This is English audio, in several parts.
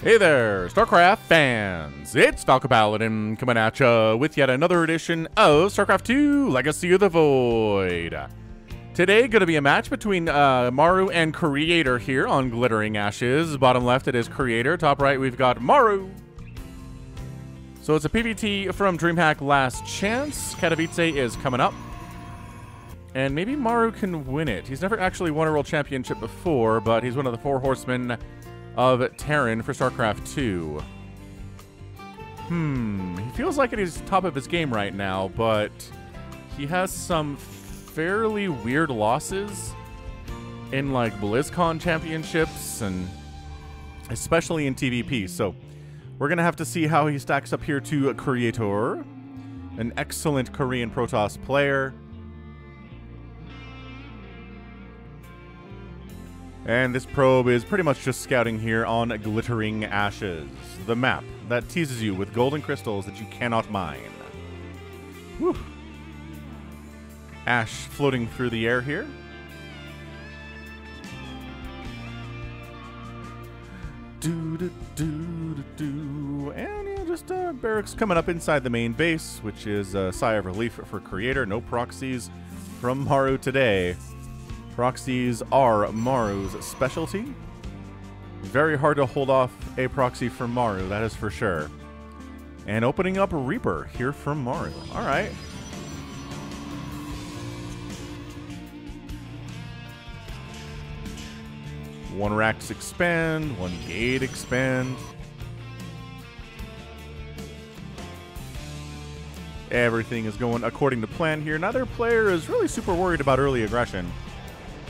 Hey there, StarCraft fans! It's Falcon Paladin coming at ya with yet another edition of StarCraft 2 Legacy of the Void. Today, to be a match between uh, Maru and Creator here on Glittering Ashes. Bottom left, it is Creator. Top right, we've got Maru. So it's a PvT from DreamHack Last Chance. Katowice is coming up. And maybe Maru can win it. He's never actually won a World Championship before, but he's one of the four horsemen of Terran for StarCraft 2. Hmm, he feels like he's top of his game right now, but he has some fairly weird losses in like BlizzCon championships and especially in TVP. So we're going to have to see how he stacks up here to a Creator, an excellent Korean Protoss player. And this probe is pretty much just scouting here on Glittering Ashes, the map that teases you with golden crystals that you cannot mine. Whew. Ash floating through the air here. Do do do do and yeah, just uh, barracks coming up inside the main base, which is a sigh of relief for Creator. No proxies from Maru today. Proxies are Maru's specialty. Very hard to hold off a proxy from Maru, that is for sure. And opening up a Reaper here from Maru. All right. One racks expand, one gate expand. Everything is going according to plan here. Neither player is really super worried about early aggression.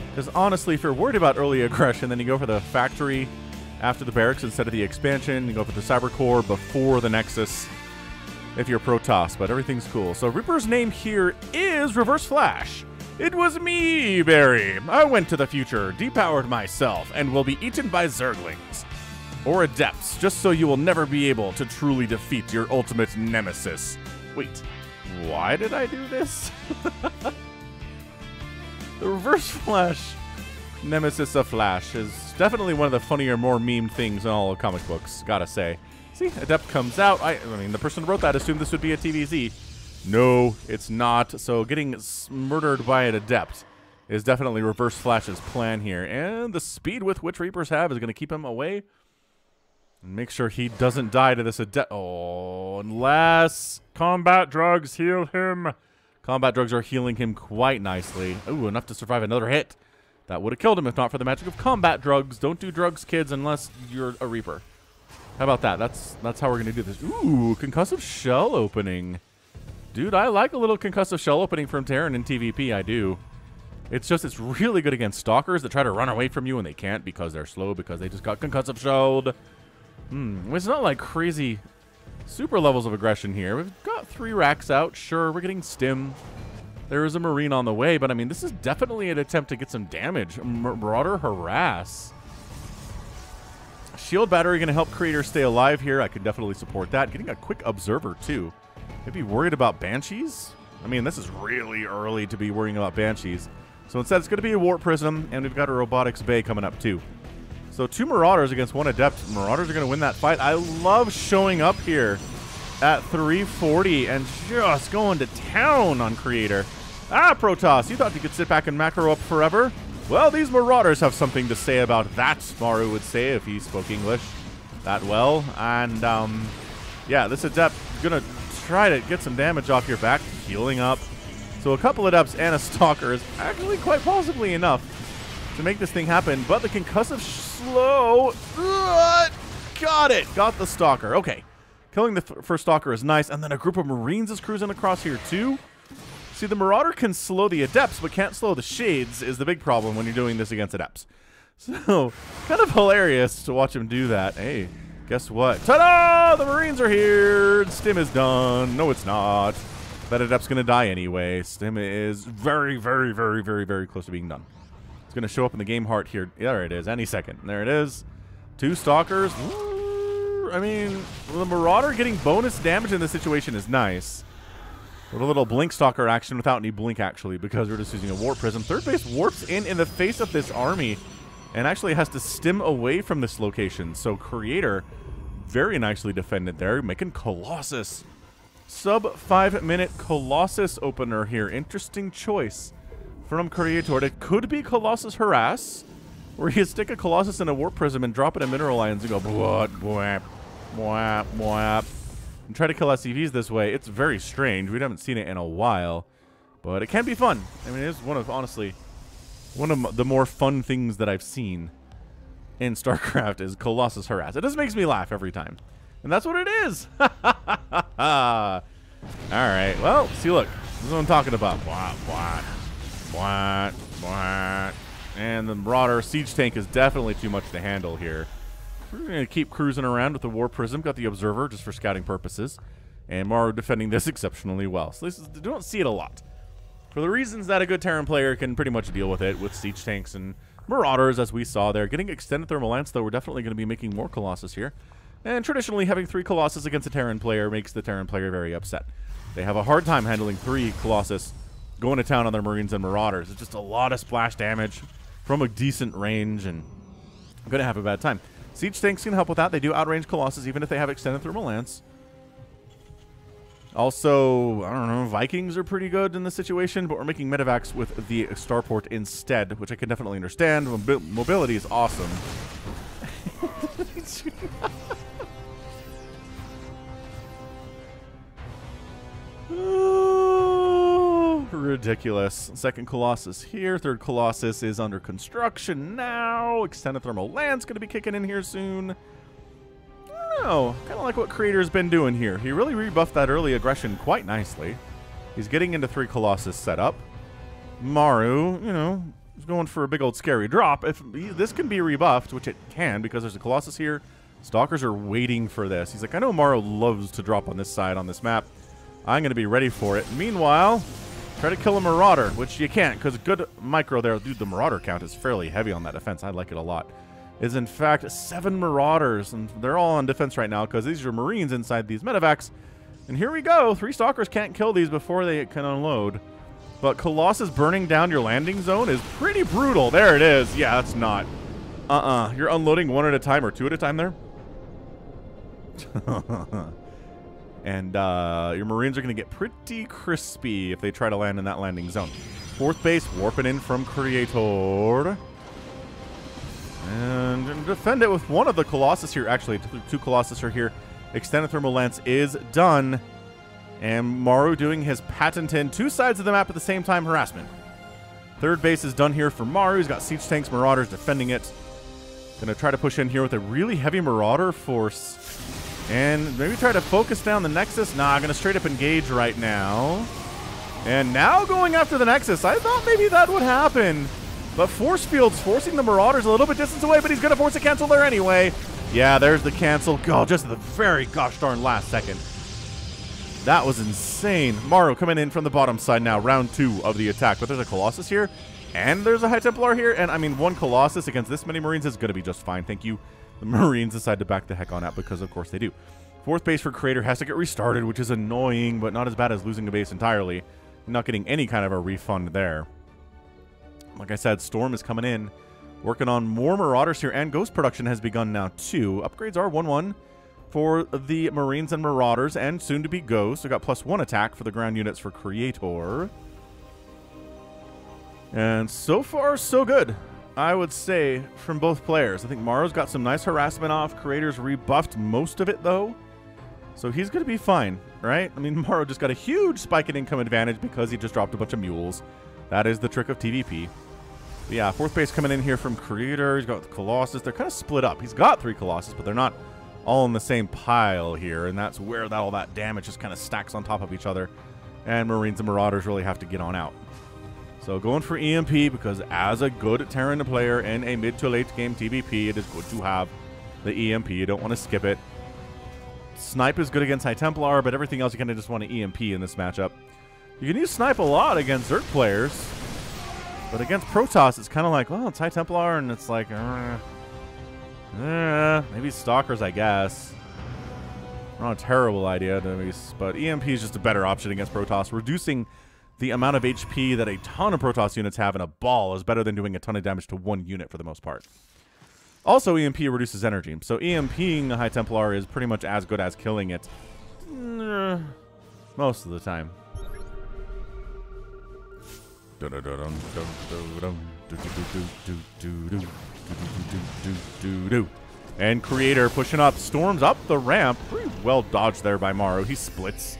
Because honestly, if you're worried about early aggression, then you go for the factory after the barracks instead of the expansion. You go for the cyber core before the Nexus if you're Protoss, but everything's cool. So Reaper's name here is Reverse Flash. It was me, Barry. I went to the future, depowered myself, and will be eaten by Zerglings. Or Adepts, just so you will never be able to truly defeat your ultimate nemesis. Wait, why did I do this? The Reverse Flash Nemesis of Flash is definitely one of the funnier, more memed things in all of comic books, gotta say. See, Adept comes out. I, I mean, the person who wrote that assumed this would be a TVZ. No, it's not. So getting murdered by an Adept is definitely Reverse Flash's plan here. And the speed with which Reapers have is going to keep him away. And make sure he doesn't die to this Adept. Oh, unless combat drugs heal him. Combat drugs are healing him quite nicely. Ooh, enough to survive another hit. That would have killed him if not for the magic of combat drugs. Don't do drugs, kids, unless you're a Reaper. How about that? That's that's how we're going to do this. Ooh, concussive shell opening. Dude, I like a little concussive shell opening from Terran in TVP. I do. It's just, it's really good against stalkers that try to run away from you and they can't because they're slow because they just got concussive shelled. Hmm, it's not like crazy super levels of aggression here. We've got three racks out. Sure, we're getting stim. There is a Marine on the way, but I mean, this is definitely an attempt to get some damage. Marauder harass. Shield battery going to help Creator stay alive here. I could definitely support that. Getting a quick observer, too. Maybe worried about Banshees? I mean, this is really early to be worrying about Banshees. So instead, it's going to be a Warp Prism, and we've got a Robotics Bay coming up, too. So two Marauders against one Adept. Marauders are going to win that fight. I love showing up here at 340 and just going to town on Creator. Ah, Protoss, you thought you could sit back and macro up forever? Well, these Marauders have something to say about that, Maru would say if he spoke English that well. And, um, yeah, this Adept going to try to get some damage off your back, healing up. So a couple of Adepts and a Stalker is actually quite possibly enough to make this thing happen, but the concussive slow. Uh, got it. Got the Stalker. Okay. Killing the first Stalker is nice, and then a group of Marines is cruising across here too. See, the Marauder can slow the Adepts, but can't slow the Shades is the big problem when you're doing this against Adepts. So, kind of hilarious to watch him do that. Hey, guess what? Ta-da! The Marines are here! Stim is done. No, it's not. That Adept's going to die anyway. Stim is very, very, very, very, very close to being done. It's going to show up in the game heart here. There it is. Any second. There it is. Two Stalkers. I mean, the Marauder getting bonus damage in this situation is nice. With a little Blink Stalker action without any Blink, actually, because we're just using a Warp Prism. Third base warps in in the face of this army. and actually has to stim away from this location. So Creator very nicely defended there, making Colossus. Sub five minute Colossus opener here. Interesting choice from Creator. It could be Colossus Harass, where you stick a Colossus in a Warp Prism and drop it in Mineral Lines and go bwap, bwap, bwap, bwap, and try to kill SCVs this way. It's very strange. We haven't seen it in a while, but it can be fun. I mean, it is one of, honestly, one of the more fun things that I've seen in StarCraft is Colossus Harass. It just makes me laugh every time. And that's what it is. All right. Well, see, look. This is what I'm talking about. What, what, what, what. And the Marauder Siege Tank is definitely too much to handle here. We're going to keep cruising around with the Warp Prism. Got the Observer just for scouting purposes. And Maru defending this exceptionally well. So this is, don't see it a lot. For the reasons that a good Terran player can pretty much deal with it with Siege Tanks and Marauders, as we saw there. Getting extended Thermal Lance, though, we're definitely going to be making more Colossus here. And traditionally, having three Colossus against a Terran player makes the Terran player very upset. They have a hard time handling three Colossus going to town on their Marines and Marauders. It's just a lot of splash damage from a decent range, and I'm going to have a bad time. Siege tanks can help with that. They do outrange Colossus, even if they have extended Thermal Lance. Also, I don't know, Vikings are pretty good in this situation, but we're making medevacs with the starport instead, which I can definitely understand. mobility is awesome. ridiculous. Second Colossus here. Third Colossus is under construction now. Extended Thermal Lance going to be kicking in here soon. Oh, I. Kind of like what Creator's been doing here. He really rebuffed that early aggression quite nicely. He's getting into three Colossus setup. Maru, you know, is going for a big old scary drop. If This can be rebuffed, which it can because there's a Colossus here. Stalkers are waiting for this. He's like, I know Maru loves to drop on this side on this map. I'm going to be ready for it. Meanwhile, Try to kill a Marauder, which you can't, because good micro there. Dude, the Marauder count is fairly heavy on that defense. I like it a lot. Is in fact seven Marauders, and they're all on defense right now because these are Marines inside these medevacs. And here we go. Three Stalkers can't kill these before they can unload. But Colossus burning down your landing zone is pretty brutal. There it is. Yeah, that's not. Uh-uh. You're unloading one at a time or two at a time there? And uh, your Marines are going to get pretty crispy if they try to land in that landing zone. Fourth base, warping in from Creator. And defend it with one of the Colossus here. Actually, two Colossus are here. Extended Thermal Lance is done. And Maru doing his patented two sides of the map at the same time harassment. Third base is done here for Maru. He's got Siege Tanks, Marauders defending it. Gonna try to push in here with a really heavy Marauder force. And maybe try to focus down the Nexus. Nah, I'm going to straight up engage right now. And now going after the Nexus. I thought maybe that would happen. But Force Field's forcing the Marauders a little bit distance away, but he's going to force a cancel there anyway. Yeah, there's the cancel. Go, just the very gosh darn last second. That was insane. Maru coming in from the bottom side now, round two of the attack. But there's a Colossus here, and there's a High Templar here. And, I mean, one Colossus against this many Marines is going to be just fine. Thank you the Marines decide to back the heck on out because, of course, they do. Fourth base for Creator has to get restarted, which is annoying, but not as bad as losing a base entirely. Not getting any kind of a refund there. Like I said, Storm is coming in, working on more Marauders here, and Ghost production has begun now, too. Upgrades are 1-1 for the Marines and Marauders, and soon to be Ghosts. We got plus one attack for the ground units for Creator. And so far, so good. I would say, from both players. I think Maru's got some nice harassment off. Creator's rebuffed most of it, though. So he's going to be fine, right? I mean, Maru just got a huge spike in income advantage because he just dropped a bunch of mules. That is the trick of TVP. But yeah, fourth base coming in here from Creator. He's got the Colossus. They're kind of split up. He's got three Colossus, but they're not all in the same pile here, and that's where that all that damage just kind of stacks on top of each other. And Marines and Marauders really have to get on out. So going for EMP because as a good Terran player in a mid to late game TVP, it is good to have the EMP. You don't want to skip it. Snipe is good against High Templar, but everything else you kind of just want to EMP in this matchup. You can use Snipe a lot against Zerg players, but against Protoss, it's kind of like, well, it's High Templar, and it's like, uh, uh, maybe Stalkers, I guess. Not a terrible idea, but EMP is just a better option against Protoss, reducing the amount of HP that a ton of Protoss units have in a ball is better than doing a ton of damage to one unit for the most part. Also, EMP reduces energy, so EMPing a High Templar is pretty much as good as killing it most of the time. And Creator pushing up, storms up the ramp. Pretty well dodged there by Maru. He splits.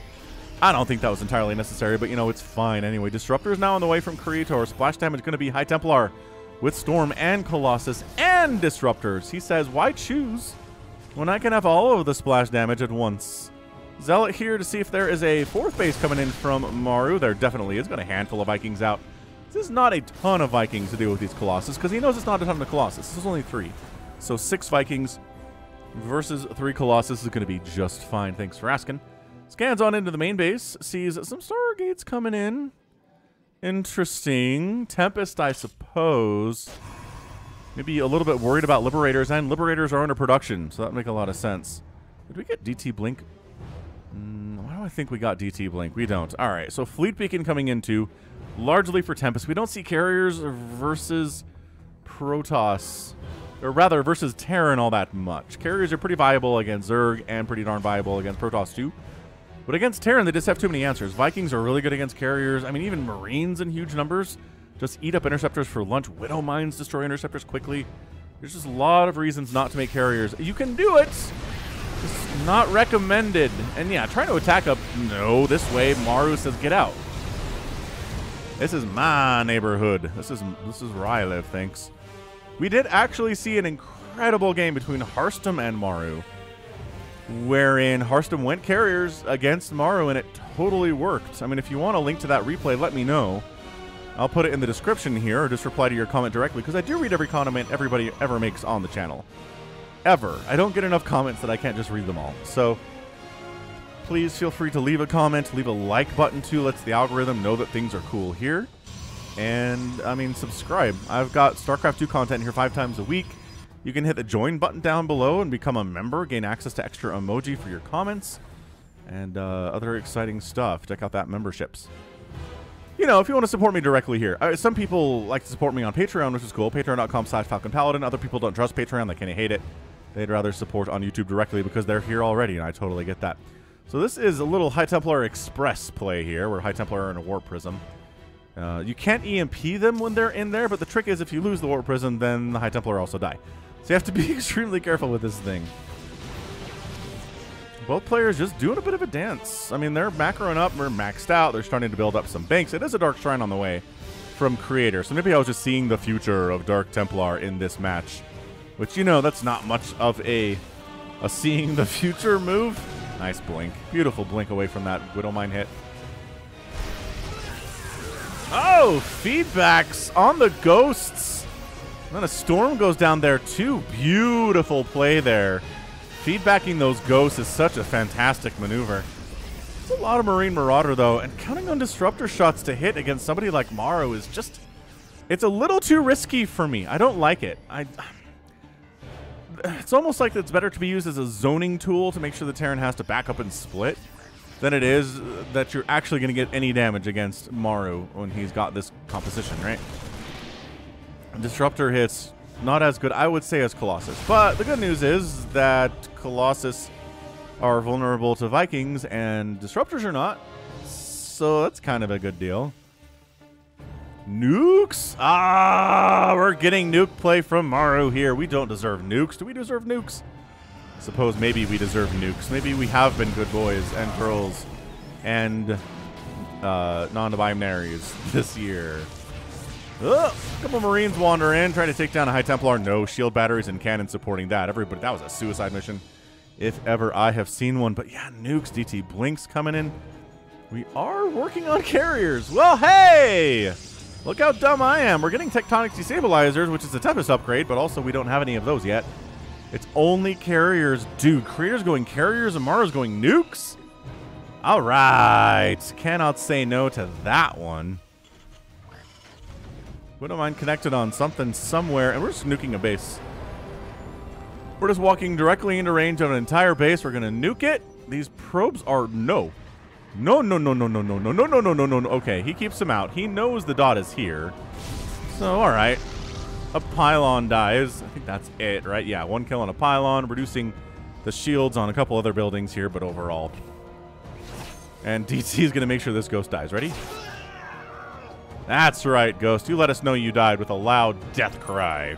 I don't think that was entirely necessary, but you know, it's fine anyway. Disruptor is now on the way from Creator. Splash damage going to be High Templar with Storm and Colossus and Disruptors. He says, why choose when I can have all of the splash damage at once? Zealot here to see if there is a fourth base coming in from Maru. There definitely is. Got a handful of Vikings out. This is not a ton of Vikings to deal with these Colossus, because he knows it's not a ton of Colossus. This is only three. So six Vikings versus three Colossus is going to be just fine. Thanks for asking. Scans on into the main base, sees some Stargates coming in. Interesting. Tempest, I suppose. Maybe a little bit worried about Liberators, and Liberators are under production, so that make a lot of sense. Did we get DT Blink? Mm, why do I think we got DT Blink? We don't. All right, so Fleet Beacon coming into largely for Tempest. We don't see carriers versus Protoss, or rather versus Terran all that much. Carriers are pretty viable against Zerg and pretty darn viable against Protoss too. But against Terran, they just have too many answers. Vikings are really good against carriers. I mean, even Marines in huge numbers just eat up interceptors for lunch. Widow mines destroy interceptors quickly. There's just a lot of reasons not to make carriers. You can do it. Just not recommended. And yeah, trying to attack up. No, this way. Maru says get out. This is my neighborhood. This is this is where I live, thanks. We did actually see an incredible game between Harstem and Maru, wherein Harstem went carriers against Maru, and it totally worked. I mean, if you want a link to that replay, let me know. I'll put it in the description here, or just reply to your comment directly, because I do read every comment everybody ever makes on the channel. Ever. I don't get enough comments that I can't just read them all. So please feel free to leave a comment, leave a like button too, lets the algorithm know that things are cool here. And, I mean, subscribe. I've got StarCraft 2 content here five times a week. You can hit the join button down below and become a member, gain access to extra emoji for your comments, and uh, other exciting stuff. Check out that memberships. You know, if you want to support me directly here. Uh, some people like to support me on Patreon, which is cool. Patreon.com slash Falcon Paladin. Other people don't trust Patreon. They kind of hate it. They'd rather support on YouTube directly because they're here already, and I totally get that. So this is a little High Templar Express play here, where High Templar are in a Warp Prism. Uh, you can't EMP them when they're in there, but the trick is if you lose the Warp Prism, then the High Templar also die. So you have to be extremely careful with this thing. Both players just doing a bit of a dance. I mean, they're macroing up, they're maxed out, they're starting to build up some banks. It is a Dark Shrine on the way from Creator, so maybe I was just seeing the future of Dark Templar in this match. Which, you know, that's not much of a, a seeing the future move. Nice blink. Beautiful blink away from that Widowmine hit. Oh, feedbacks on the ghosts. And then a storm goes down there too. Beautiful play there. Feedbacking those ghosts is such a fantastic maneuver. It's a lot of Marine Marauder though, and counting on disruptor shots to hit against somebody like Maru is just it's a little too risky for me. I don't like it. I it's almost like it's better to be used as a zoning tool to make sure the Terran has to back up and split than it is that you're actually going to get any damage against Maru when he's got this composition, right? Disruptor hits not as good, I would say, as Colossus. But the good news is that Colossus are vulnerable to Vikings and Disruptors are not. So that's kind of a good deal. Nukes? Ah, we're getting nuke play from Maru here. We don't deserve nukes. Do we deserve nukes? Suppose maybe we deserve nukes. Maybe we have been good boys and girls and uh, non-binaries this year. Oh, a couple Marines wander in, trying to take down a High Templar. No shield batteries and cannon supporting that. Everybody, that was a suicide mission, if ever I have seen one. But yeah, nukes, DT Blinks coming in. We are working on carriers. Well, hey! Look how dumb I am. We're getting tectonic destabilizers, which is the toughest upgrade, but also we don't have any of those yet. It's only carriers. Dude, Creator's going carriers and Maru's going nukes? All right. Cannot say no to that one. Widowmine connected on something somewhere, and we're just nuking a base. We're just walking directly into range of an entire base. We're going to nuke it. These probes are... No. No, no, no, no, no, no, no, no, no, no, no, no. Okay, he keeps him out. He knows the dot is here. So, all right. A pylon dies. I think that's it, right? Yeah, one kill on a pylon, reducing the shields on a couple other buildings here, but overall. And DT is going to make sure this ghost dies. Ready? That's right, Ghost. You let us know you died with a loud death cry.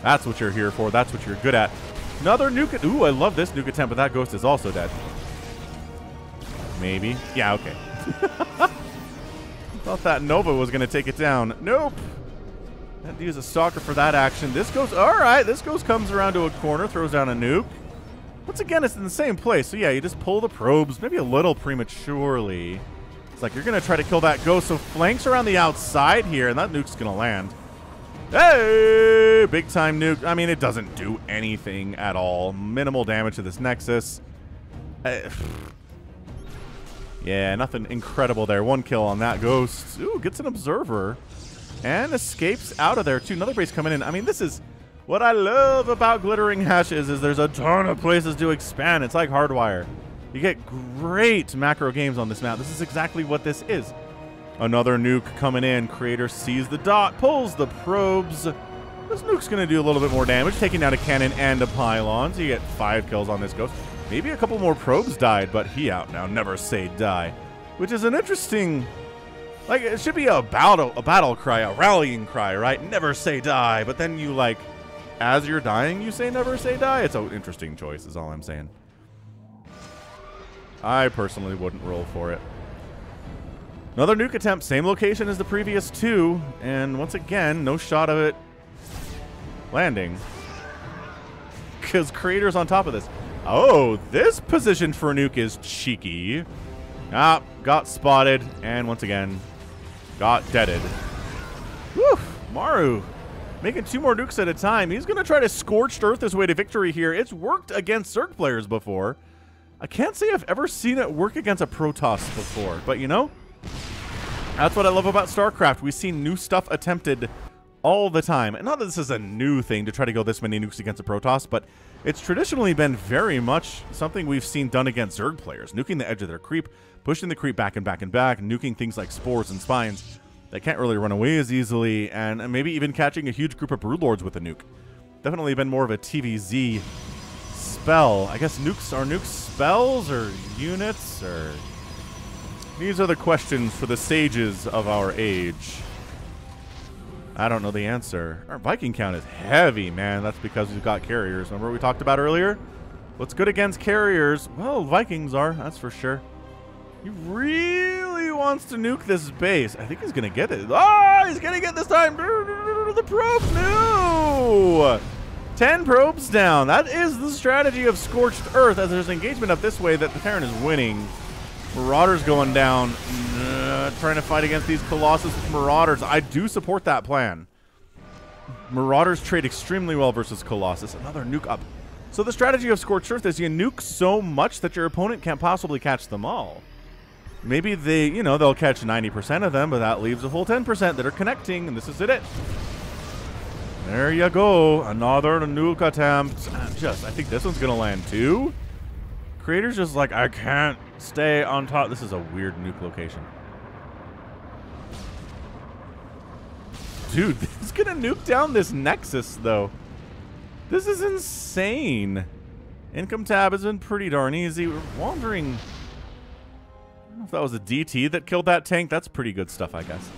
That's what you're here for. That's what you're good at. Another nuke. Ooh, I love this nuke attempt, but that ghost is also dead. Maybe. Yeah, okay. Thought that Nova was going to take it down. Nope. That use a stalker for that action. This goes. All right, this goes comes around to a corner, throws down a nuke. Once again, it's in the same place. So yeah, you just pull the probes, maybe a little prematurely. It's like you're going to try to kill that ghost. So flanks around the outside here, and that nuke's going to land. Hey! Big time nuke. I mean, it doesn't do anything at all. Minimal damage to this Nexus. Uh, yeah, nothing incredible there. One kill on that ghost. Ooh, gets an observer. And escapes out of there, too. Another base coming in. I mean, this is... What I love about Glittering Ashes is there's a ton of places to expand. It's like Hardwire. You get great macro games on this map. This is exactly what this is. Another nuke coming in. Creator sees the dot, pulls the probes. This nuke's going to do a little bit more damage, taking down a cannon and a pylon. So you get five kills on this ghost. Maybe a couple more probes died, but he out now. Never say die. Which is an interesting... Like, it should be a battle, a battle cry, a rallying cry, right? Never say die. But then you, like, as you're dying, you say never say die. It's an interesting choice, is all I'm saying. I personally wouldn't roll for it. Another nuke attempt, same location as the previous two, and once again, no shot of it landing. Because Creator's on top of this. Oh, this position for a nuke is cheeky. Ah, got spotted, and once again, got deaded. Whew, Maru making two more nukes at a time. He's going to try to Scorched Earth his way to victory here. It's worked against Zerg players before. I can't say I've ever seen it work against a Protoss before, but you know, that's what I love about StarCraft. We see new stuff attempted all the time. And not that this is a new thing to try to go this many nukes against a Protoss, but it's traditionally been very much something we've seen done against Zerg players, nuking the edge of their creep, pushing the creep back and back and back, nuking things like spores and spines that can't really run away as easily, and maybe even catching a huge group of Broodlords with a nuke. Definitely been more of a TVZ spell. I guess nukes are nukes spells or units or... These are the questions for the sages of our age. I don't know the answer. Our Viking count is heavy, man. That's because we've got carriers. Remember we talked about earlier? What's good against carriers? Well, Vikings are, that's for sure. He really wants to nuke this base. I think he's going to get it. Oh, he's going to get this time. The probe, no! 10 probes down. That is the strategy of Scorched Earth as there's engagement up this way that the Terran is winning. Marauders going down. Uh, trying to fight against these Colossus Marauders. I do support that plan. Marauders trade extremely well versus Colossus. Another nuke up. So the strategy of Scorched Earth is you nuke so much that your opponent can't possibly catch them all. Maybe they, you know, they'll catch 90% of them, but that leaves a full 10% that are connecting, and this is it. There you go. Another nuke attempt. Just, I think this one's going to land too. Creator's just like, I can't stay on top. This is a weird nuke location. Dude, he's going to nuke down this Nexus, though. This is insane. Income tab has been pretty darn easy. We're wandering... I don't know if that was a DT that killed that tank. That's pretty good stuff, I guess.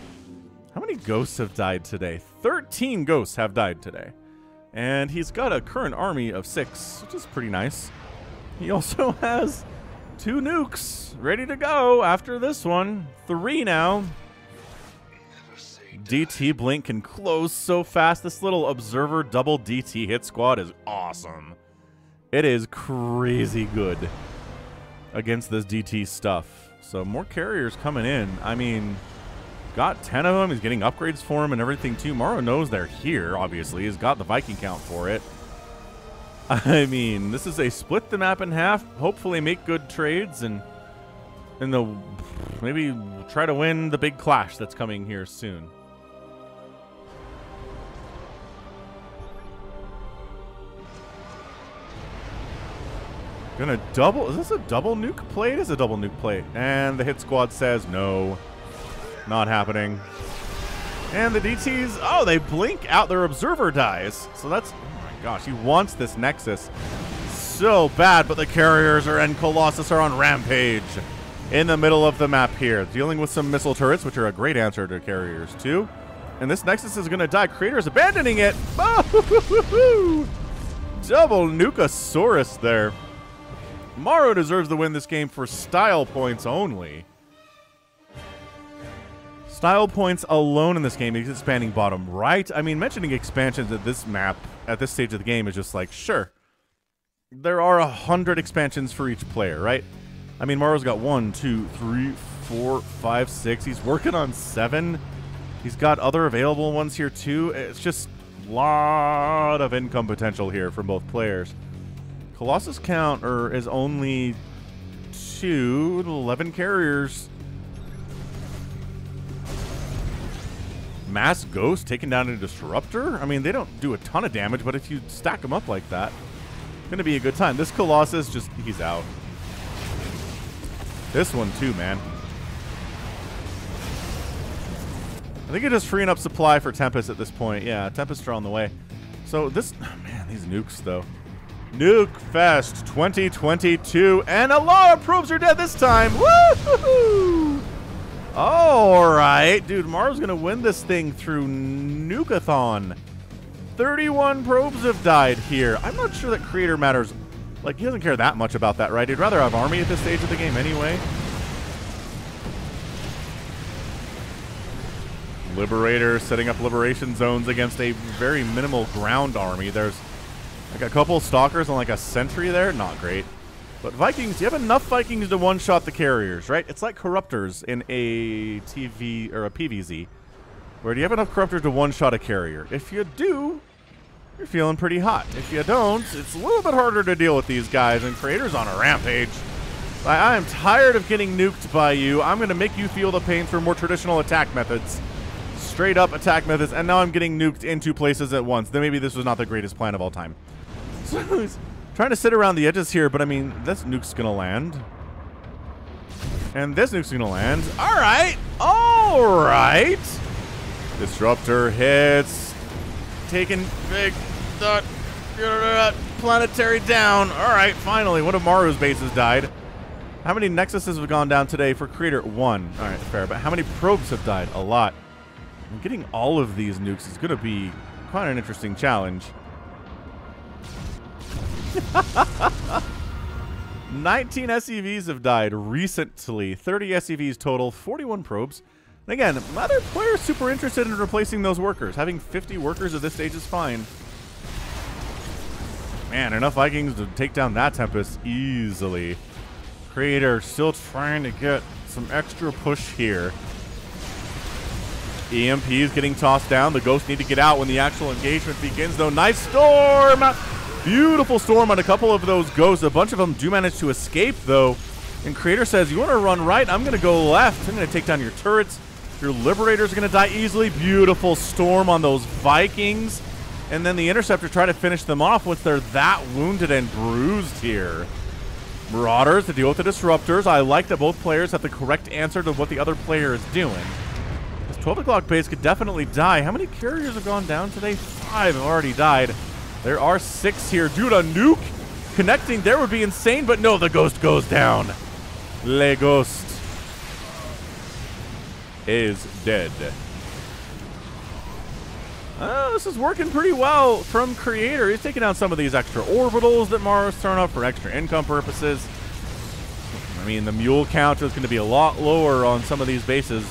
How many ghosts have died today? 13 ghosts have died today. And he's got a current army of six, which is pretty nice. He also has two nukes ready to go after this one. Three now. DT Blink can close so fast. This little Observer double DT hit squad is awesome. It is crazy good against this DT stuff. So more carriers coming in. I mean, got 10 of them. He's getting upgrades for them and everything too. Maru knows they're here, obviously. He's got the Viking count for it. I mean, this is a split the map in half, hopefully make good trades, and and the maybe try to win the big clash that's coming here soon. Gonna double. Is this a double nuke play? It is a double nuke play. And the hit squad says no. Not happening. And the DTs, oh, they blink out their observer dies. So that's, oh my gosh, he wants this Nexus so bad, but the carriers are and Colossus are on rampage in the middle of the map here, dealing with some missile turrets, which are a great answer to carriers too. And this Nexus is going to die. Creator's abandoning it. Double Nukasaurus there. Maru deserves to win this game for style points only. Style points alone in this game is expanding bottom right. I mean, mentioning expansions at this map, at this stage of the game, is just like, sure. There are a hundred expansions for each player, right? I mean, Maru's got one, two, three, four, five, six. He's working on seven. He's got other available ones here, too. It's just a lot of income potential here from both players. Colossus counter is only two, 11 carriers. Mass Ghost taking down a Disruptor? I mean, they don't do a ton of damage, but if you stack them up like that, going to be a good time. This Colossus, just, he's out. This one too, man. I think it is just freeing up supply for Tempest at this point. Yeah, Tempest are on the way. So this, oh man, these nukes though. Nuke Fest 2022, and a lot of probes are dead this time. Woo! All right, dude, Maru's gonna win this thing through Nukathon. 31 probes have died here. I'm not sure that creator matters. Like, he doesn't care that much about that, right? He'd rather have army at this stage of the game anyway. Liberator setting up liberation zones against a very minimal ground army. There's like a couple stalkers and like a sentry there. Not great. But Vikings, you have enough Vikings to one-shot the carriers, right? It's like Corruptors in a TV or a PVZ. Where do you have enough Corruptors to one-shot a carrier? If you do, you're feeling pretty hot. If you don't, it's a little bit harder to deal with these guys, and Creator's on a rampage. I, I am tired of getting nuked by you. I'm going to make you feel the pain through more traditional attack methods straight up attack methods, and now I'm getting nuked in two places at once. Then maybe this was not the greatest plan of all time. Trying to sit around the edges here, but I mean, this nuke's gonna land. And this nuke's gonna land. Alright! Alright! Disruptor hits. Taking big uh, planetary down. Alright, finally, one of Maru's bases died. How many Nexuses have gone down today for Creator? One. Alright, fair. But how many probes have died? A lot. And getting all of these nukes is going to be quite an interesting challenge. 19 SCVs have died recently. 30 SCVs total, 41 probes. And again, other players super interested in replacing those workers. Having 50 workers at this stage is fine. Man, enough Vikings to take down that Tempest easily. Creator still trying to get some extra push here. EMP is getting tossed down. The ghosts need to get out when the actual engagement begins, though. Nice storm! Beautiful storm on a couple of those ghosts. A bunch of them do manage to escape, though. And Creator says, you want to run right? I'm going to go left. I'm going to take down your turrets. Your Liberators are going to die easily. Beautiful storm on those Vikings. And then the Interceptor try to finish them off once they're that wounded and bruised here. Marauders to deal with the Disruptors. I like that both players have the correct answer to what the other player is doing. 12 o'clock base could definitely die. How many carriers have gone down today? Five have already died. There are six here. Dude, a nuke connecting there would be insane, but no, the ghost goes down. Le Ghost is dead. Uh, this is working pretty well from Creator. He's taking out some of these extra orbitals that Maru's throwing up for extra income purposes. I mean, the mule count is going to be a lot lower on some of these bases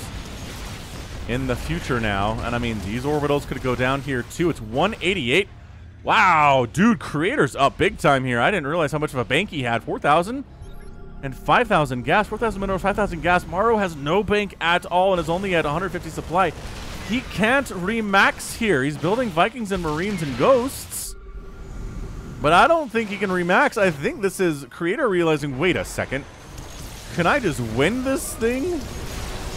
in the future now. And I mean, these orbitals could go down here too. It's 188. Wow, dude, creator's up big time here. I didn't realize how much of a bank he had. 4,000 and 5,000 gas. 4,000 minerals, 5,000 gas. Maru has no bank at all and is only at 150 supply. He can't remax here. He's building Vikings and Marines and Ghosts. But I don't think he can remax. I think this is Creator realizing, wait a second. Can I just win this thing?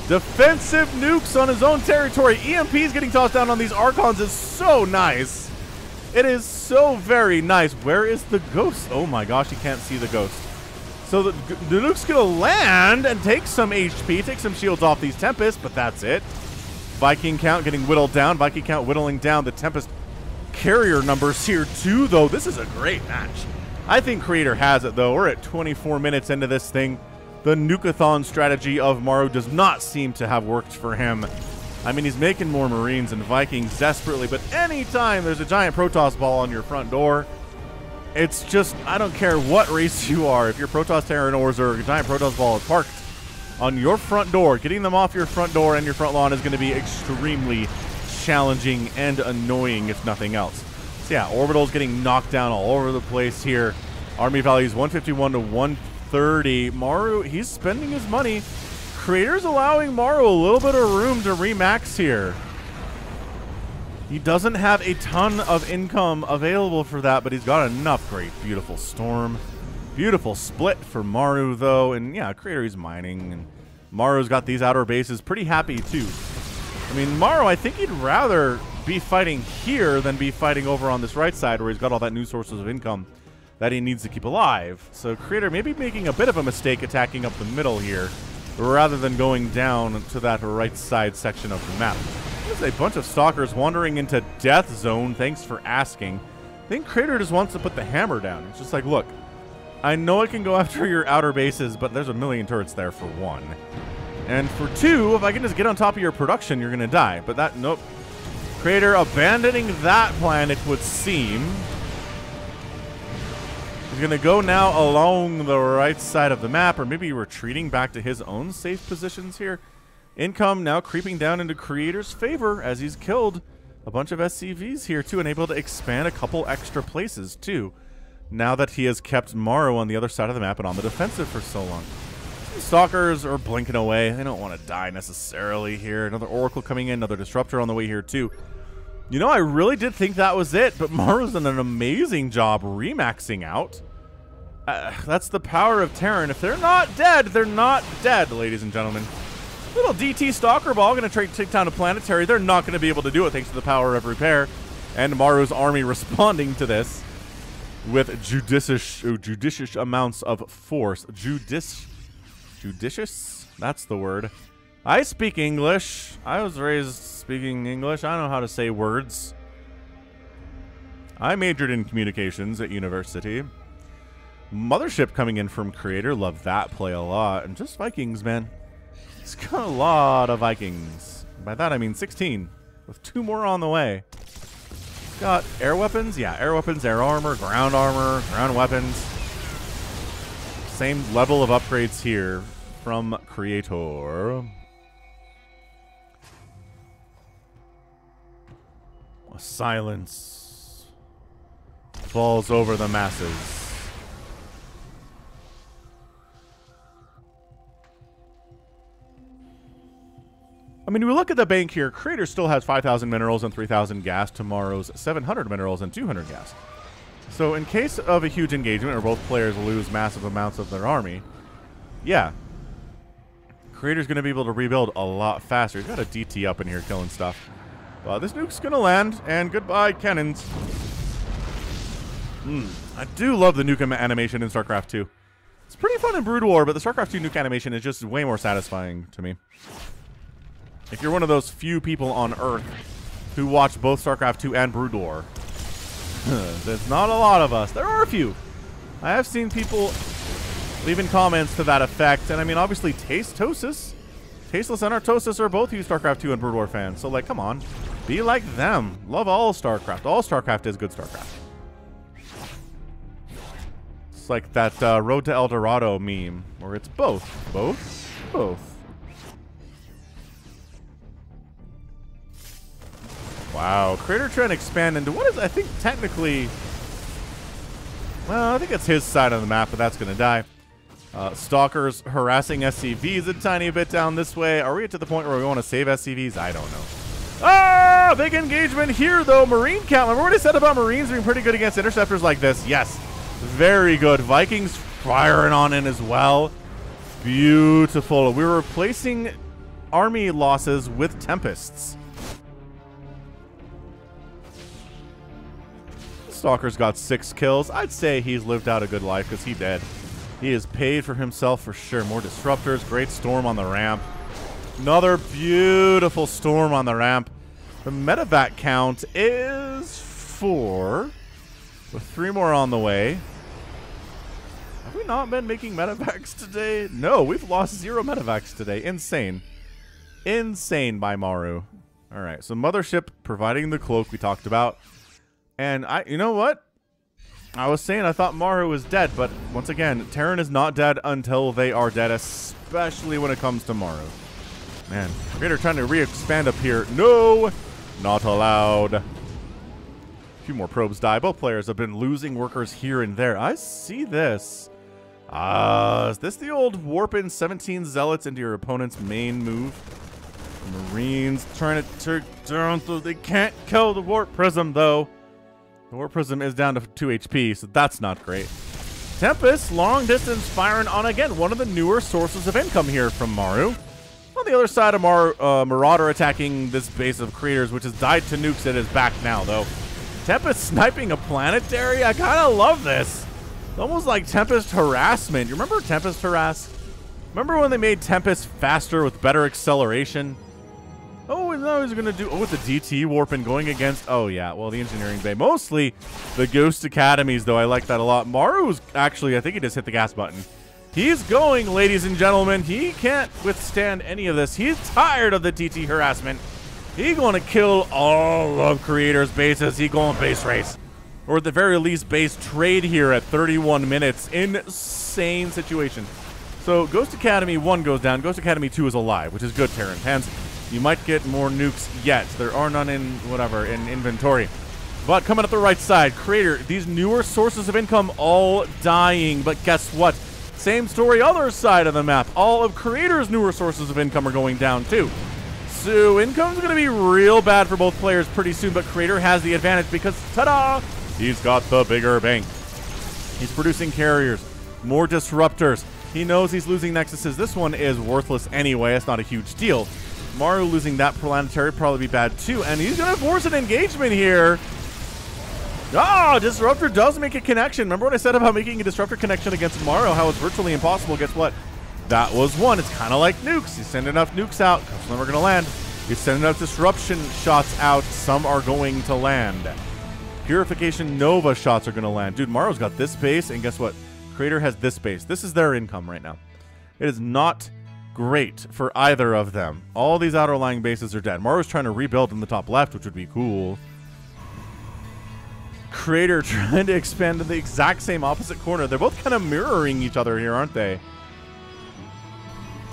Defensive nukes on his own territory. EMP's getting tossed down on these Archons is so nice. It is so very nice. Where is the ghost? Oh my gosh, you can't see the ghost. So the, the nuke's to land and take some HP, take some shields off these Tempests, but that's it. Viking count getting whittled down. Viking count whittling down the Tempest carrier numbers here too, though. This is a great match. I think Creator has it, though. We're at 24 minutes into this thing. The Nukathon strategy of Maru does not seem to have worked for him. I mean, he's making more Marines and Vikings desperately, but anytime there's a giant Protoss ball on your front door, it's just, I don't care what race you are. If you're Protoss Terranors or a giant Protoss ball is parked on your front door, getting them off your front door and your front lawn is going to be extremely challenging and annoying, if nothing else. So yeah, Orbital's getting knocked down all over the place here. Army values 151 to 130. Maru, he's spending his money. Creator's allowing Maru a little bit of room to remax here. He doesn't have a ton of income available for that, but he's got enough. Great, beautiful storm. Beautiful split for Maru, though. And yeah, Creator, he's mining. And Maru's got these outer bases pretty happy, too. I mean, Maru, I think he'd rather be fighting here than be fighting over on this right side where he's got all that new sources of income that he needs to keep alive. So Creator maybe making a bit of a mistake attacking up the middle here rather than going down to that right side section of the map. There's a bunch of stalkers wandering into death zone. Thanks for asking. I think Creator just wants to put the hammer down. It's just like, look, I know I can go after your outer bases, but there's a million turrets there for one. And for two, if I can just get on top of your production, you're going to die. But that, nope. Creator abandoning that plan, it would seem. He's going to go now along the right side of the map, or maybe retreating back to his own safe positions here. Income now creeping down into Creator's favor as he's killed a bunch of SCVs here, too, and able to expand a couple extra places, too, now that he has kept Maru on the other side of the map and on the defensive for so long. Stalkers are blinking away. They don't want to die necessarily here. Another Oracle coming in, another Disruptor on the way here too. You know, I really did think that was it, but Maru's done an amazing job remaxing out. Uh, that's the power of Terran. If they're not dead, they're not dead, ladies and gentlemen. Little DT Stalker Ball going to take down a Planetary. They're not going to be able to do it thanks to the power of repair. And Maru's army responding to this with judicious, judicious amounts of force. Judice Judicious? That's the word. I speak English. I was raised speaking English. I know how to say words. I majored in communications at university. Mothership coming in from Creator. Love that play a lot. And just Vikings, man. He's got a lot of Vikings. By that I mean 16, with two more on the way. Got air weapons? Yeah, air weapons, air armor, ground armor, ground weapons. Same level of upgrades here from Creator. A silence falls over the masses. I mean, we look at the bank here. Creator still has 5,000 minerals and 3,000 gas. Tomorrow's 700 minerals and 200 gas. So in case of a huge engagement where both players lose massive amounts of their army, yeah, Creator's going to be able to rebuild a lot faster. He's got a DT up in here killing stuff. Well, this nuke's going to land, and goodbye, cannons. Mm, I do love the nuke animation in StarCraft 2. It's pretty fun in Brood War, but the StarCraft 2 nuke animation is just way more satisfying to me. If you're one of those few people on Earth who watch both StarCraft 2 and Brood War, there's not a lot of us. There are a few. I have seen people leaving comments to that effect. And I mean, obviously, Tastosis, Tasteless and Artosis are both huge StarCraft 2 and Brood War fans. So, like, come on. Be like them. Love all StarCraft. All StarCraft is good StarCraft. It's like that uh, Road to El Dorado meme, where it's both. Both? Both. Wow, Creator trying to expand into what is, I think, technically... Well, I think it's his side of the map, but that's going to die. Uh, stalkers harassing SCVs a tiny bit down this way. Are we at to the point where we want to save SCVs? I don't know. Ah, big engagement here, though. Marine count. Remember what I said about Marines being pretty good against interceptors like this? Yes, very good. Vikings firing on in as well. Beautiful. We're replacing army losses with Tempests. Stalker's got six kills. I'd say he's lived out a good life because he dead. He is paid for himself for sure. More disruptors. Great storm on the ramp. Another beautiful storm on the ramp. The medevac count is four, with three more on the way. Have we not been making medevacs today? No, we've lost zero medevacs today. Insane. Insane by Maru. All right, so Mothership providing the cloak we talked about. And I, you know what? I was saying I thought Maru was dead, but once again, Terran is not dead until they are dead, especially when it comes to Maru. Man, Creator trying to re-expand up here. No! Not allowed. A few more probes die. Both players have been losing workers here and there. I see this. Ah, uh, is this the old warp in 17 zealots into your opponent's main move? Marines trying to turn down so they can't kill the warp prism though. The Warp Prism is down to 2 HP, so that's not great. Tempest, long distance firing on, again, one of the newer sources of income here from Maru. On the other side of Mar uh, Marauder attacking this base of Creator's, which has died to nukes and is back now, though. Tempest sniping a planetary? I kind of love this. It's almost like Tempest harassment. You remember Tempest harass? Remember when they made Tempest faster with better acceleration? Oh, and now he's going to do... Oh, with the DT warping going against... Oh, yeah. Well, the Engineering Bay. Mostly the Ghost Academies, though. I like that a lot. Maru's actually... I think he just hit the gas button. He's going, ladies and gentlemen. He can't withstand any of this. He's tired of the DT harassment. He's going to kill all of Creator's bases. He going base race. Or at the very least, base trade here at 31 minutes. Insane situation. So Ghost Academy 1 goes down. Ghost Academy 2 is alive, which is good, Terran. Hands you might get more nukes yet. There are none in whatever in inventory. But coming up the right side, Creator, these newer sources of income all dying. But guess what? Same story, other side of the map. All of Creator's newer sources of income are going down too. So income's going to be real bad for both players pretty soon, but Creator has the advantage because, ta-da, he's got the bigger bank. He's producing carriers, more disruptors. He knows he's losing nexuses. This one is worthless anyway. It's not a huge deal. Maru losing that planetary probably be bad too. And he's going to force an engagement here. Oh, Disruptor does make a connection. Remember what I said about making a Disruptor connection against Maru, how it's virtually impossible? Guess what? That was one. It's kind of like nukes. You send enough nukes out, some of them are going to land. You send enough disruption shots out, some are going to land. Purification Nova shots are going to land. Dude, Maru's got this base, and guess what? Creator has this base. This is their income right now. It is not great for either of them. All these outer lying bases are dead. Maru's trying to rebuild in the top left, which would be cool. Creator trying to expand to the exact same opposite corner. They're both kind of mirroring each other here, aren't they?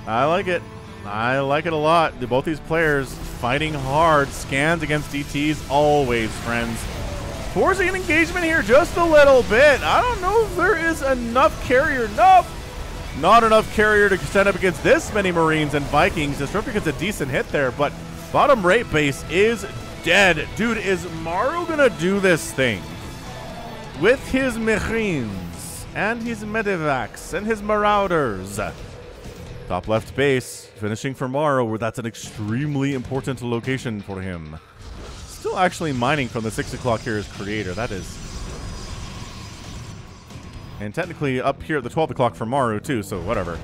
I like it. I like it a lot. Both these players fighting hard. Scans against DTs, always, friends. Forcing an engagement here just a little bit. I don't know if there is enough carrier. Nope. Not enough carrier to stand up against this many Marines and Vikings. Disruptor gets a decent hit there, but bottom right base is dead. Dude, is Maru gonna do this thing? With his Marines and his Medivacs and his Marauders. Top left base, finishing for Maru, where that's an extremely important location for him. Still actually mining from the 6 o'clock here as creator. That is and technically up here at the 12 o'clock for Maru too, so whatever.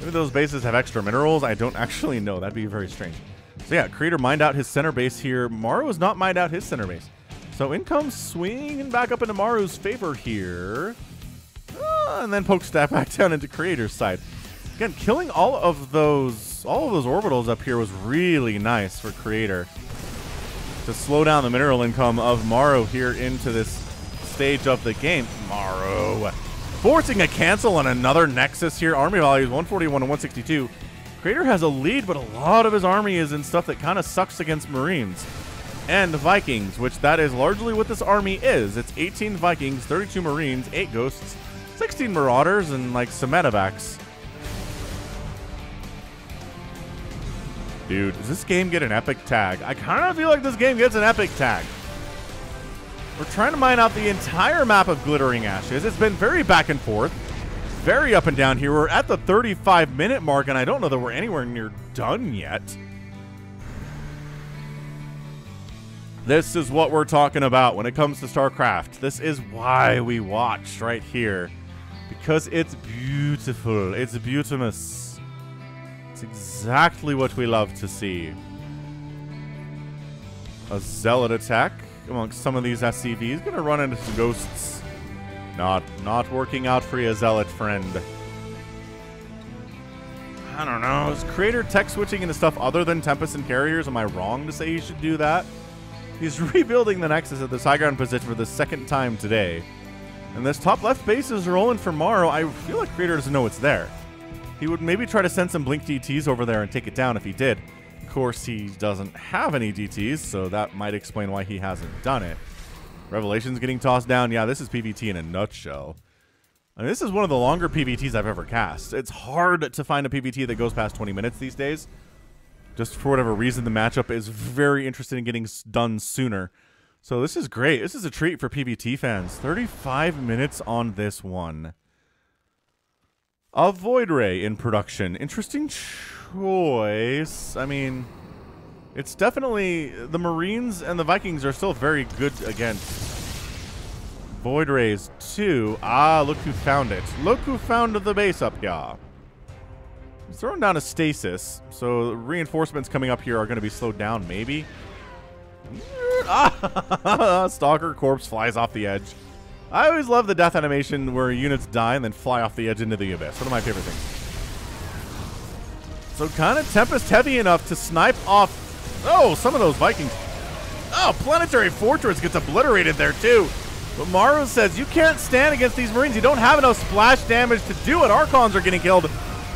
Maybe those bases have extra minerals. I don't actually know. That'd be very strange. So yeah, Creator mined out his center base here. Maru has not mined out his center base. So in comes swinging back up into Maru's favor here. Uh, and then Pokestaff back down into Creator's side. Again, killing all of those all of those orbitals up here was really nice for Creator. To slow down the mineral income of Maru here into this stage of the game. Maru Forcing a cancel on another Nexus here. Army values 141 and 162. Creator has a lead, but a lot of his army is in stuff that kind of sucks against Marines. And Vikings, which that is largely what this army is. It's 18 Vikings, 32 Marines, 8 Ghosts, 16 Marauders, and like some Medivacs. Dude, does this game get an epic tag? I kind of feel like this game gets an epic tag. We're trying to mine out the entire map of Glittering Ashes. It's been very back and forth, very up and down here. We're at the 35 minute mark, and I don't know that we're anywhere near done yet. This is what we're talking about when it comes to StarCraft. This is why we watch right here. Because it's beautiful. It's beautimous. It's exactly what we love to see. A zealot attack amongst some of these SCVs. He's gonna run into some ghosts. Not not working out for you, zealot friend. I don't know. Is Creator tech switching into stuff other than Tempest and Carriers? Am I wrong to say he should do that? He's rebuilding the Nexus at this high ground position for the second time today. And this top left base is rolling for Maru. I feel like Creator doesn't know it's there. He would maybe try to send some Blink DTs over there and take it down if he did. Course, he doesn't have any DTs, so that might explain why he hasn't done it. Revelation's getting tossed down. Yeah, this is PVT in a nutshell. I mean, this is one of the longer PVTs I've ever cast. It's hard to find a PVT that goes past 20 minutes these days. Just for whatever reason, the matchup is very interested in getting done sooner. So this is great. This is a treat for PVT fans. 35 minutes on this one. A Void Ray in production. Interesting choice. I mean, it's definitely... The Marines and the Vikings are still very good against Void Rays 2. Ah, look who found it. Look who found the base up here. He's throwing down a stasis, so reinforcements coming up here are going to be slowed down, maybe. Ah, Stalker corpse flies off the edge. I always love the death animation where units die and then fly off the edge into the abyss. One of my favorite things. So kind of Tempest heavy enough to snipe off... Oh, some of those Vikings. Oh, Planetary Fortress gets obliterated there too. But Maru says, you can't stand against these Marines. You don't have enough splash damage to do it. Archons are getting killed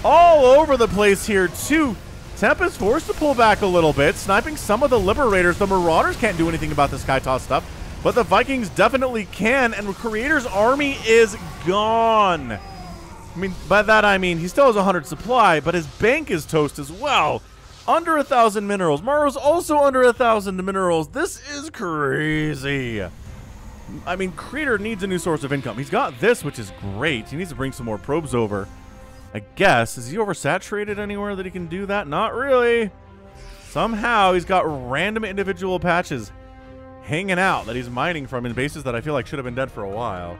all over the place here, too. Tempest forced to pull back a little bit, sniping some of the Liberators. The Marauders can't do anything about the Skytoss stuff, but the Vikings definitely can, and Creator's army is gone. I mean, by that I mean he still has 100 supply, but his bank is toast as well. Under a thousand minerals. Maru's also under a thousand minerals. This is crazy. I mean, Creator needs a new source of income. He's got this, which is great. He needs to bring some more probes over. I guess. Is he oversaturated anywhere that he can do that? Not really. Somehow he's got random individual patches hanging out that he's mining from in bases that I feel like should have been dead for a while.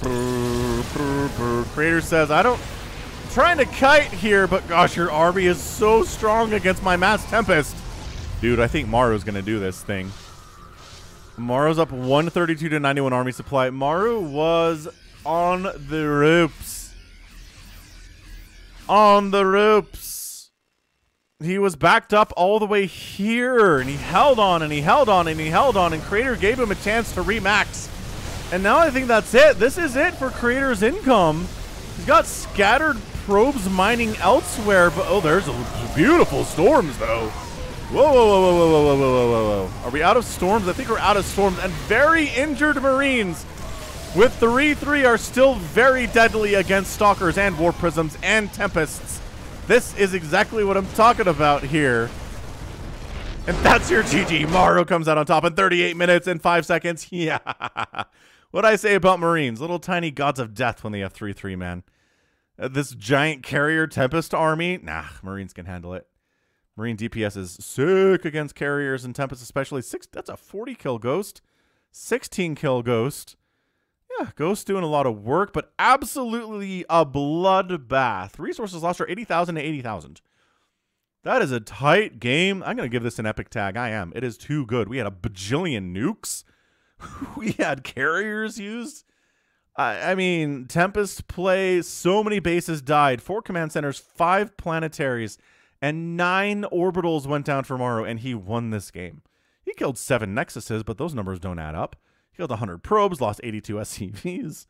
Creator says, I don't... I'm trying to kite here, but gosh, your army is so strong against my Mass Tempest. Dude, I think Maru's going to do this thing. Maru's up 132 to 91 army supply. Maru was on the ropes. On the ropes. He was backed up all the way here, and he held on, and he held on, and he held on, and Creator gave him a chance to remax. And now I think that's it. This is it for Creator's income. He's got scattered probes mining elsewhere, but oh, there's a beautiful storms, though. Whoa, whoa, whoa, whoa, whoa, whoa, whoa, whoa, whoa. Are we out of storms? I think we're out of storms. And very injured Marines with 3-3 are still very deadly against Stalkers and Warp Prisms and Tempests. This is exactly what I'm talking about here. And that's your GG. Maru comes out on top in 38 minutes and 5 seconds. Yeah. What I say about Marines? Little tiny gods of death when they have 3-3, man. Uh, this giant carrier Tempest army? Nah, Marines can handle it. Marine DPS is sick against carriers and Tempest, especially. Six. That's a 40 kill Ghost, 16 kill Ghost. Yeah, Ghost doing a lot of work, but absolutely a bloodbath. Resources lost are 80,000 to 80,000. That is a tight game. I'm going to give this an epic tag. I am. It is too good. We had a bajillion nukes. we had carriers used. I, I mean, Tempest play, so many bases died. Four command centers, five planetaries and nine orbitals went down for Maru, and he won this game. He killed seven Nexuses, but those numbers don't add up. He killed 100 probes, lost 82 SCVs.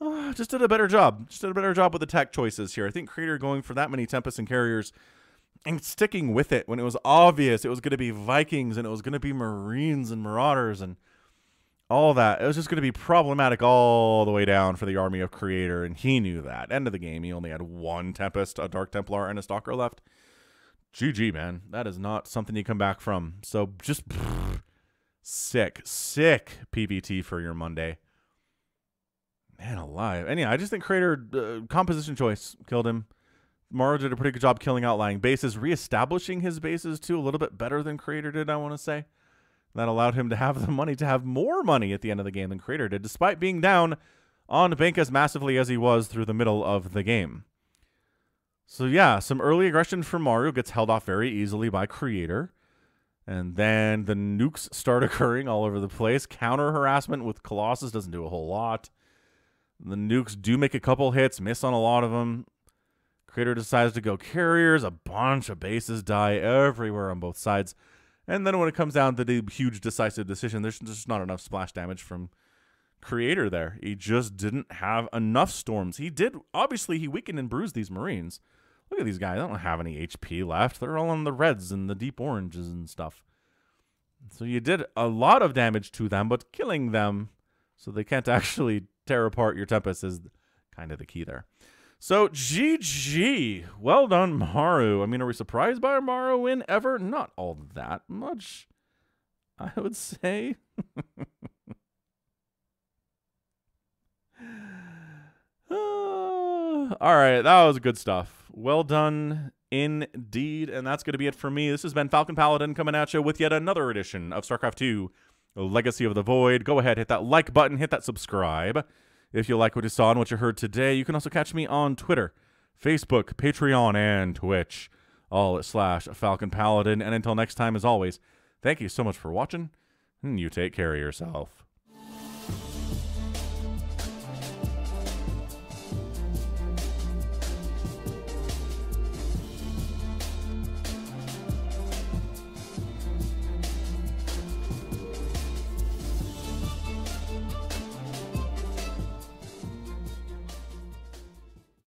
Ah, just did a better job. Just did a better job with the tech choices here. I think Creator going for that many Tempests and Carriers and sticking with it when it was obvious it was going to be Vikings and it was going to be Marines and Marauders and all that. It was just going to be problematic all the way down for the army of Creator, and he knew that. End of the game, he only had one Tempest, a Dark Templar, and a Stalker left. GG, man. That is not something you come back from. So just sick, sick PVT for your Monday. Man alive. And yeah, I just think Creator uh, composition choice killed him. Maru did a pretty good job killing outlying bases, reestablishing his bases too a little bit better than Creator did, I want to say. That allowed him to have the money to have more money at the end of the game than Creator did, despite being down on bank as massively as he was through the middle of the game. So yeah, some early aggression from Maru gets held off very easily by Creator. And then the nukes start occurring all over the place. Counter harassment with Colossus doesn't do a whole lot. The nukes do make a couple hits, miss on a lot of them. Creator decides to go carriers. A bunch of bases die everywhere on both sides. And then when it comes down to the huge decisive decision, there's just not enough splash damage from Creator there. He just didn't have enough storms. He did, obviously, he weakened and bruised these Marines. Look at these guys. They don't have any HP left. They're all on the reds and the deep oranges and stuff. So you did a lot of damage to them, but killing them so they can't actually tear apart your Tempest is kind of the key there. So GG. Well done, Maru. I mean, are we surprised by a Maru win ever? Not all that much, I would say. all right, that was good stuff. Well done indeed. And that's going to be it for me. This has been Falcon Paladin coming at you with yet another edition of StarCraft 2 Legacy of the Void. Go ahead, hit that like button, hit that subscribe. If you like what you saw and what you heard today, you can also catch me on Twitter, Facebook, Patreon, and Twitch, all at slash Falcon Paladin. And until next time, as always, thank you so much for watching, and you take care of yourself.